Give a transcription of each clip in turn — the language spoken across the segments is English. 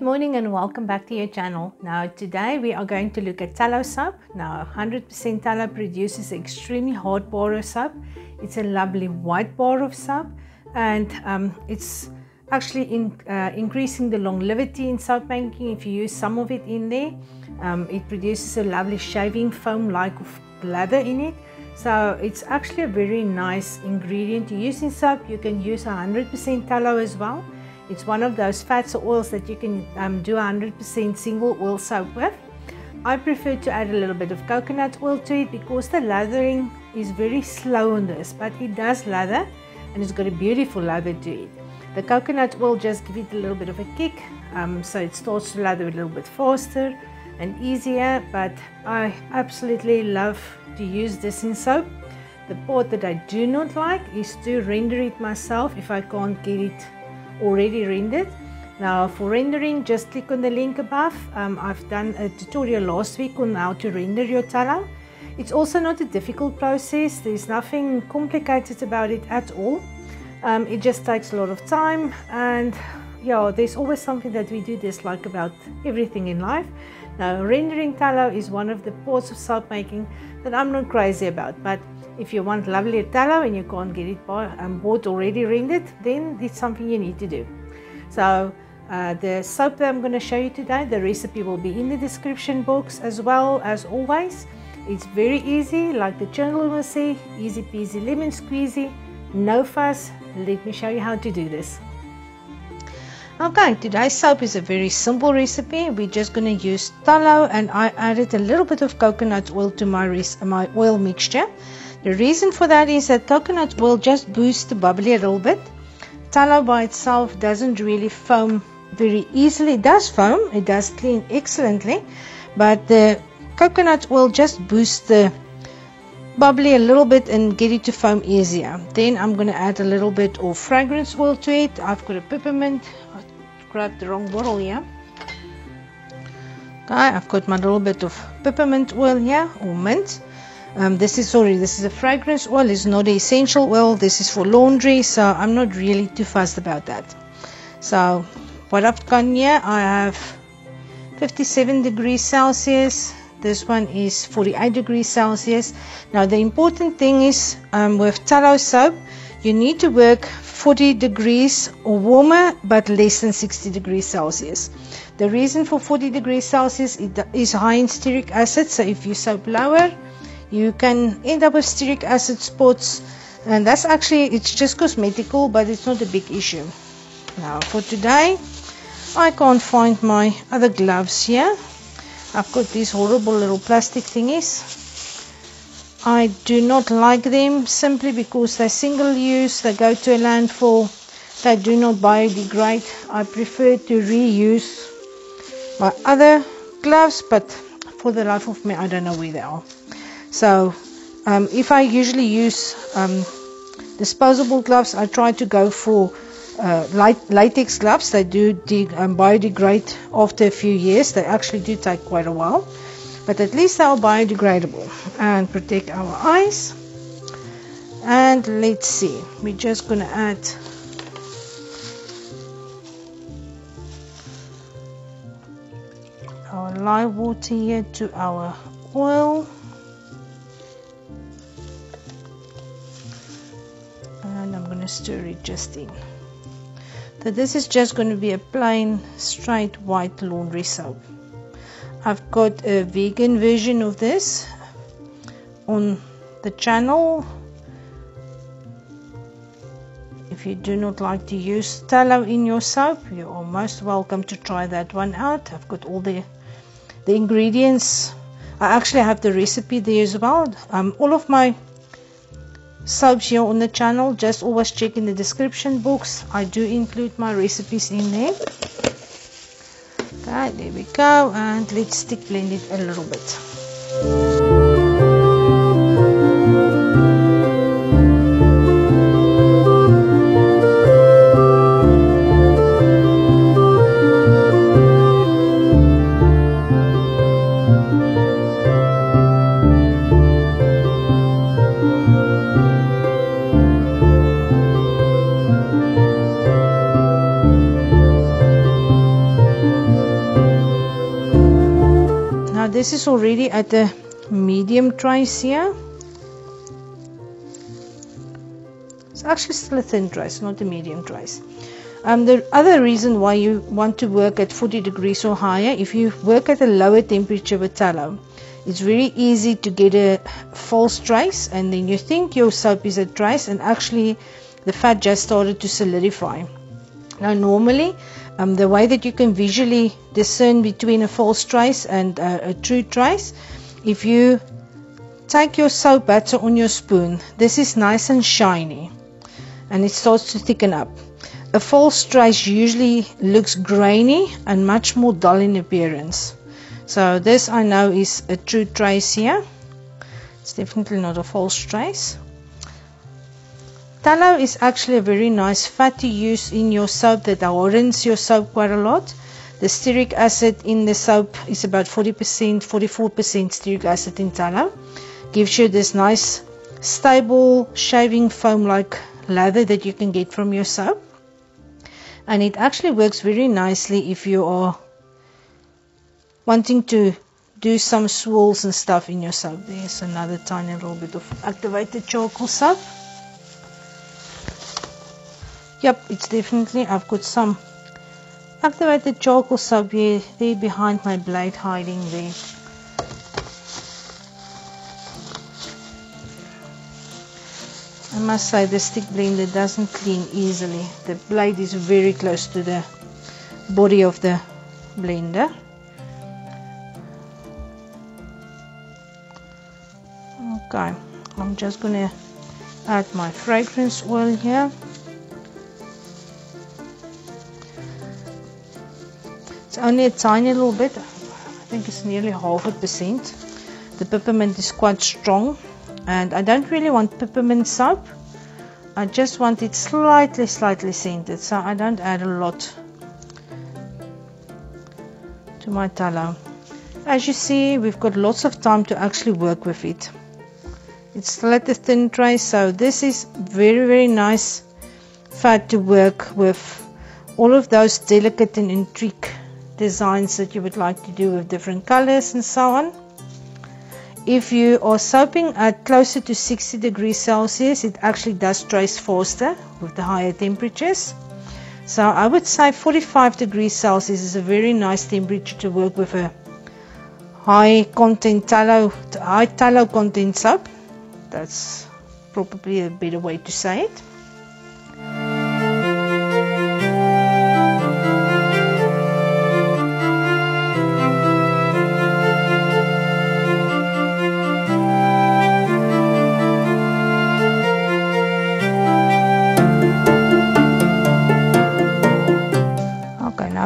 Good morning and welcome back to your channel. Now today we are going to look at tallow soap. Now 100% tallow produces extremely hard bar of soap. It's a lovely white bar of soap and um, it's actually in, uh, increasing the longevity in soap making if you use some of it in there. Um, it produces a lovely shaving foam like lather in it. So it's actually a very nice ingredient to use in soap. You can use 100% tallow as well. It's one of those fats or oils that you can um, do 100% single oil soap with. I prefer to add a little bit of coconut oil to it because the lathering is very slow on this, but it does lather and it's got a beautiful lather to it. The coconut oil just gives it a little bit of a kick, um, so it starts to lather a little bit faster and easier, but I absolutely love to use this in soap. The part that I do not like is to render it myself if I can't get it already rendered. Now for rendering, just click on the link above. Um, I've done a tutorial last week on how to render your tallow. It's also not a difficult process. There's nothing complicated about it at all. Um, it just takes a lot of time and yeah, there's always something that we do dislike about everything in life. Now, rendering tallow is one of the parts of soap making that I'm not crazy about, but if you want lovely tallow and you can't get it um, bought already rendered, then it's something you need to do. So uh, the soap that I'm going to show you today, the recipe will be in the description box as well as always. It's very easy, like the channel will say, easy peasy lemon squeezy, no fuss. Let me show you how to do this. Okay, today's soap is a very simple recipe. We're just going to use tallow and I added a little bit of coconut oil to my, my oil mixture. The reason for that is that coconut oil just boosts the bubbly a little bit. Tallow by itself doesn't really foam very easily. It does foam, it does clean excellently, but the coconut oil just boosts the bubbly a little bit and get it to foam easier. Then I'm going to add a little bit of fragrance oil to it. I've got a peppermint. Grabbed the wrong bottle here. Okay, I've got my little bit of peppermint oil here or mint. Um, this is sorry, this is a fragrance oil. It's not essential oil. This is for laundry, so I'm not really too fussed about that. So what I've done here, I have 57 degrees Celsius this one is 48 degrees Celsius. Now the important thing is um, with tallow soap, you need to work 40 degrees or warmer but less than 60 degrees Celsius. The reason for 40 degrees Celsius is high in stearic acid. So if you soap lower, you can end up with stearic acid spots and that's actually it's just cosmetical but it's not a big issue. Now for today, I can't find my other gloves here. I've got these horrible little plastic thingies. I do not like them simply because they're single use, they go to a landfill, they do not biodegrade. I prefer to reuse my other gloves, but for the life of me, I don't know where they are. So, um, if I usually use um, disposable gloves, I try to go for uh, latex gloves. They do um, biodegrade after a few years. They actually do take quite a while, but at least are biodegradable and protect our eyes. And let's see, we're just to add our live water here to our oil. And I'm to stir it just in so this is just going to be a plain straight white laundry soap. I've got a vegan version of this on the channel. If you do not like to use tallow in your soap, you are most welcome to try that one out. I've got all the the ingredients. I actually have the recipe there as well. Um, all of my soaps here on the channel just always check in the description box I do include my recipes in there okay there we go. And let's stick blend it a little bit this is already at the medium trace here. It's actually still a thin trace not a medium trace um, the other reason why you want to work at 40 degrees or higher if you work at a lower temperature with tallow it's very easy to get a false trace and then you think your soap is a trace and actually the fat just started to solidify. Now normally um, the way that you can visually discern between a false trace and a true trace if you take your soap batter on your spoon this is nice and shiny and it starts to thicken up. A false trace usually looks grainy and much more dull in appearance. So this I know is a true trace here. It's definitely not a false trace Tallow is actually a very nice fat to use in your soap that hardens your soap quite a lot. The stearic acid in the soap is about 40%, 44% stearic acid in tallow. Gives you this nice stable shaving foam like lather that you can get from your soap. And it actually works very nicely if you are wanting to do some swirls and stuff in your soap. There's another tiny little bit of activated charcoal soap yep it's definitely I've got some activated charcoal soap here there behind my blade hiding there. I must say the stick blender doesn't clean easily. The blade is very close to the body of the blender. Okay I'm just gonna add my fragrance oil here only a tiny little bit. I think it's nearly half a percent. The peppermint is quite strong and I don't really want peppermint soap. I just want it slightly, slightly scented. So I don't add a lot to my tallow. As you see, we've got lots of time to actually work with it. It's still at the thin tray, so this is very, very nice fat to work with all of those delicate and intricate designs that you would like to do with different colors and so on. If you are soaping at closer to 60 degrees Celsius, it actually does trace faster with the higher temperatures. So I would say 45 degrees Celsius is a very nice temperature to work with a high content tallow, high tallow content soap. That's probably a better way to say it.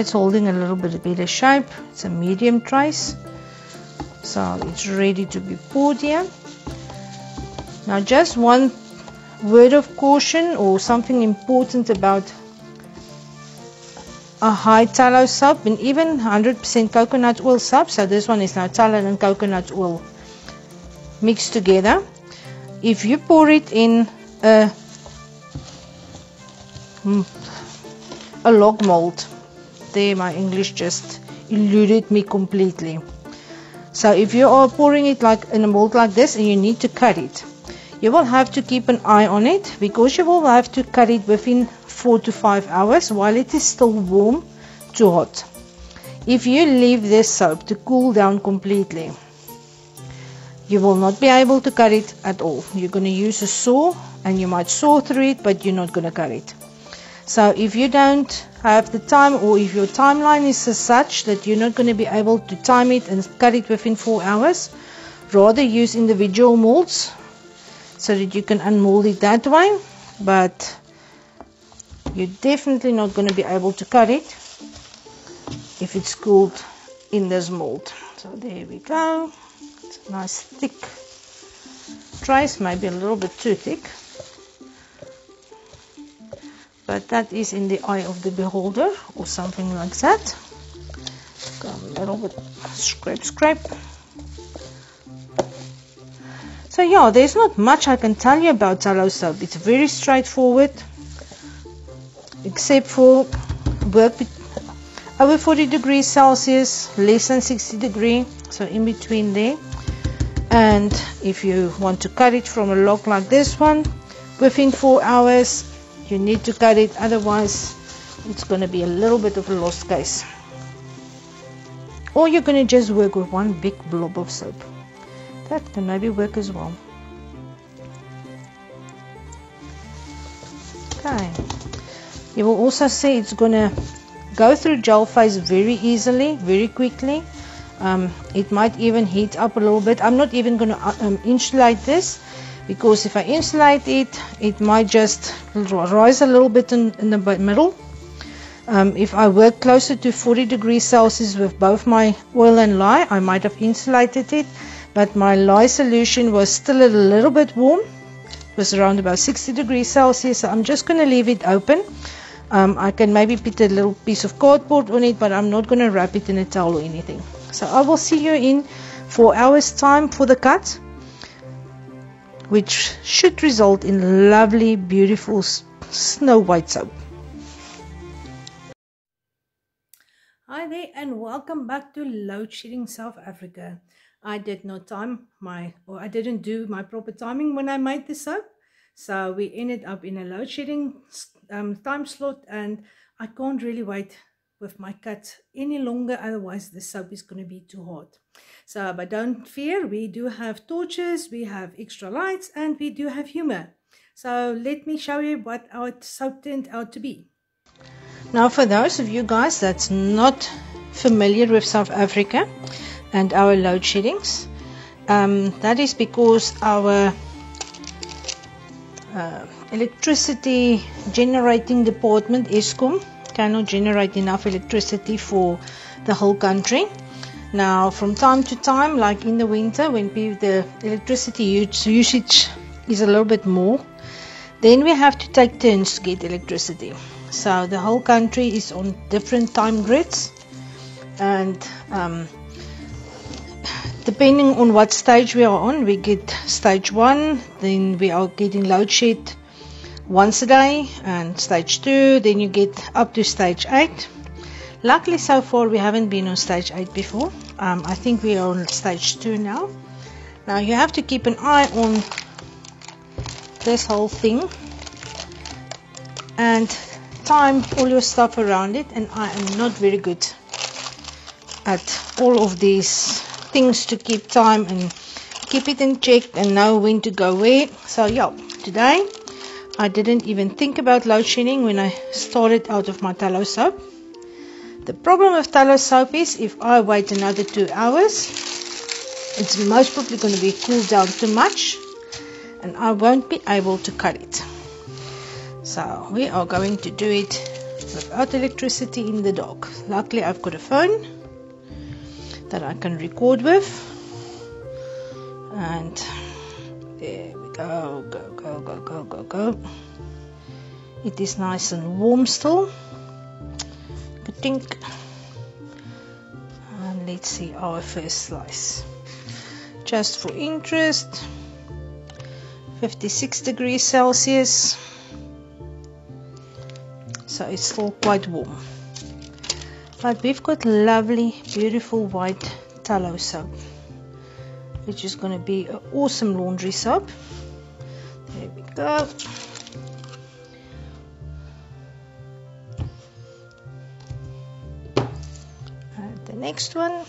It's holding a little bit better shape. It's a medium trace. So it's ready to be poured here. Now just one word of caution or something important about a high tallow soap and even 100% coconut oil soap so this one is now tallow and coconut oil mixed together. If you pour it in a hmm, a log mold there my English just eluded me completely. So if you are pouring it like in a mold like this and you need to cut it, you will have to keep an eye on it because you will have to cut it within 4 to 5 hours while it is still warm to hot. If you leave this soap to cool down completely, you will not be able to cut it at all. You're going to use a saw and you might saw through it but you're not going to cut it. So if you don't have the time or if your timeline is such that you're not going to be able to time it and cut it within four hours, rather use individual molds so that you can unmold it that way. But you're definitely not going to be able to cut it if it's cooled in this mold. So there we go. It's a nice thick trace, maybe a little bit too thick but that is in the eye of the beholder or something like that. A little bit scrape scrape. So yeah there's not much I can tell you about tallow soap it's very straightforward except for work over 40 degrees Celsius, less than 60 degree, so in between there. And if you want to cut it from a log like this one, within four hours, you need to cut it, otherwise it's going to be a little bit of a lost case. Or you're going to just work with one big blob of soap. That can maybe work as well. Okay. You will also see it's going to go through gel phase very easily, very quickly. Um, it might even heat up a little bit. I'm not even going to uh, um, insulate this because if I insulate it, it might just rise a little bit in, in the middle. Um, if I work closer to 40 degrees Celsius with both my oil and lye, I might have insulated it, but my lye solution was still a little bit warm. It was around about 60 degrees Celsius, so I'm just going to leave it open. Um, I can maybe put a little piece of cardboard on it, but I'm not going to wrap it in a towel or anything. So I will see you in four hours time for the cut, which should result in lovely, beautiful snow white soap. Hi there and welcome back to Load Shedding South Africa. I did not time my, or I didn't do my proper timing when I made this soap. So we ended up in a load shedding um, time slot and I can't really wait with my cut any longer otherwise the soap is going to be too hot. So but don't fear we do have torches we have extra lights and we do have humor. So let me show you what our soap turned out to be. Now for those of you guys that's not familiar with South Africa and our load sheddings um, that is because our uh, electricity generating department Eskom cannot generate enough electricity for the whole country. Now, from time to time, like in the winter, when the electricity usage is a little bit more, then we have to take turns to get electricity. So the whole country is on different time grids, and um, depending on what stage we are on, we get stage one, then we are getting load shed once a day and stage 2 then you get up to stage 8 luckily so far we haven't been on stage 8 before. Um, I think we are on stage 2 now. Now you have to keep an eye on this whole thing and time all your stuff around it and I am not very good at all of these things to keep time and keep it in check and know when to go where. So yeah today I didn't even think about load shedding when I started out of my tallow soap. The problem with tallow soap is if I wait another two hours, it's most probably going to be cooled down too much and I won't be able to cut it. So we are going to do it without electricity in the dark. Luckily I've got a phone that I can record with and there Go, go, go, go, go, go, go. It is nice and warm still. Tink. And let's see our first slice. Just for interest, 56 degrees Celsius. So it's still quite warm. But we've got lovely, beautiful white tallow soap which is going to be an awesome laundry soap there and the next one.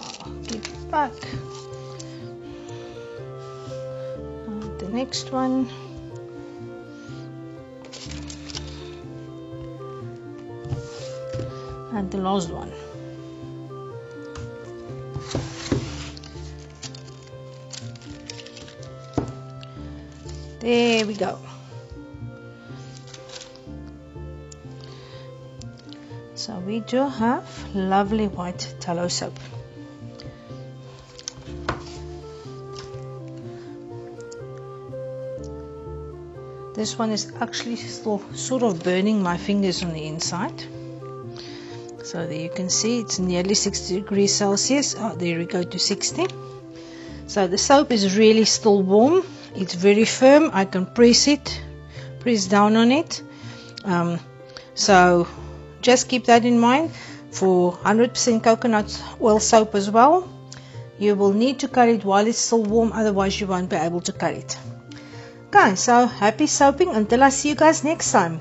Oh, it back. And the next one the lost one. There we go. So we do have lovely white tallow soap. This one is actually still sort of burning my fingers on the inside so there you can see it's nearly 60 degrees Celsius. Oh there we go to 60 so the soap is really still warm. It's very firm. I can press it press down on it. Um, so just keep that in mind. For 100% coconut oil soap as well you will need to cut it while it's still warm otherwise you won't be able to cut it. Okay so happy soaping. Until I see you guys next time